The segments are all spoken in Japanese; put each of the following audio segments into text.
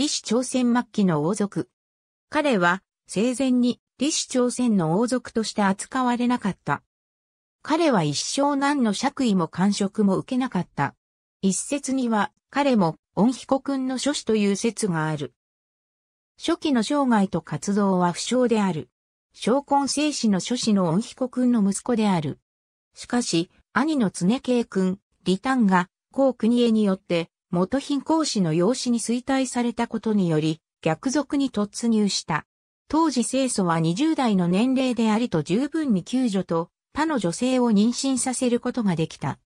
李氏朝鮮末期の王族。彼は生前に李氏朝鮮の王族として扱われなかった。彼は一生何の爵位も官職も受けなかった。一説には彼も恩彦君の諸子という説がある。初期の生涯と活動は不詳である。小根聖子の諸子の恩彦君の息子である。しかし、兄の常慶君、李丹が、皇国へによって、元貧公子の養子に衰退されたことにより、逆賊に突入した。当時清楚は20代の年齢でありと十分に救助と他の女性を妊娠させることができた。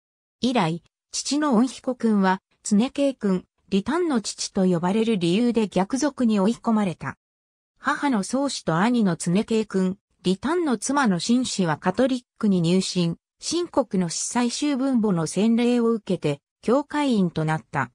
以来、父の恩彦君は、常慶君、李丹の父と呼ばれる理由で逆賊に追い込まれた。母の宗子と兄の常慶君、李丹の妻の紳士はカトリックに入信、新国の司祭宗分母の洗礼を受けて、教会員となった。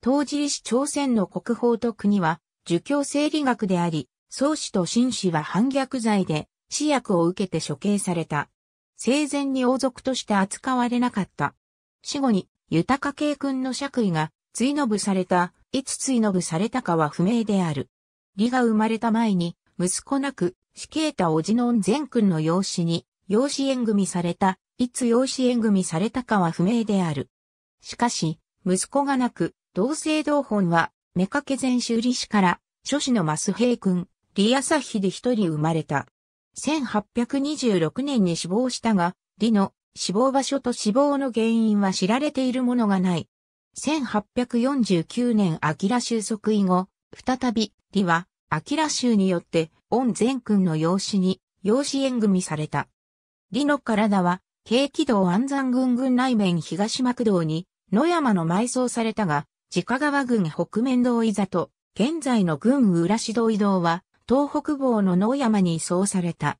当時史朝鮮の国法と国は、儒教生理学であり、宗子と紳士は反逆罪で、死薬を受けて処刑された。生前に王族として扱われなかった。死後に、豊慶君の爵位が、追信された、いつ追信されたかは不明である。李が生まれた前に、息子なく、死刑たおじの恩前君の養子に、養子縁組された、いつ養子縁組されたかは不明である。しかし、息子がなく、同姓同本は、目掛け前修理師から、諸子の増平君、李朝日で一人生まれた。1826年に死亡したが、李の死亡場所と死亡の原因は知られているものがない。1849年アキラ収束以後、再び、李は、アキラ州によって、恩前君の養子に、養子縁組された。李の体は、京畿道安山郡郡内面東幕道に、野山の埋葬されたが、自家川郡北面道伊里、現在の郡浦市道移動は、東北坊の野山に移送された。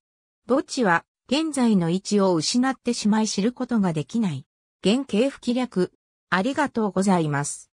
墓地は、現在の位置を失ってしまい知ることができない。原形不記略。ありがとうございます。